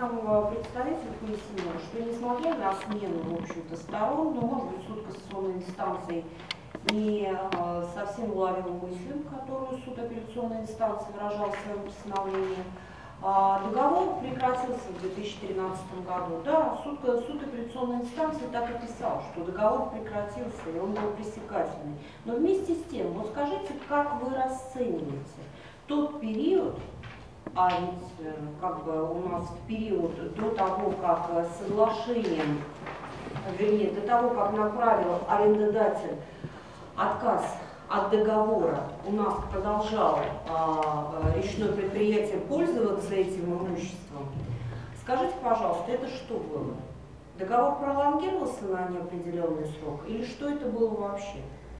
нам э, представитель пояснил, что несмотря на смену, в общем-то, сторон, ну, может быть, суд кассационной инстанции не э, совсем уловил мысль, которую суд апелляционной инстанции выражал в своем постановлении, а, Договор прекратился в 2013 году. Да, суд, суд апелляционной инстанции так и писал, что договор прекратился, и он был пресекательный. Но вместе с тем, вот скажите, как вы расцениваете тот период, а ведь э, как бы у нас в период до того, как э, соглашением, вернее, до того, как направил арендодатель отказ от договора, у нас продолжало а, речное предприятие пользоваться этим имуществом, скажите, пожалуйста, это что было? Договор пролонгировался на неопределенный срок или что это было вообще?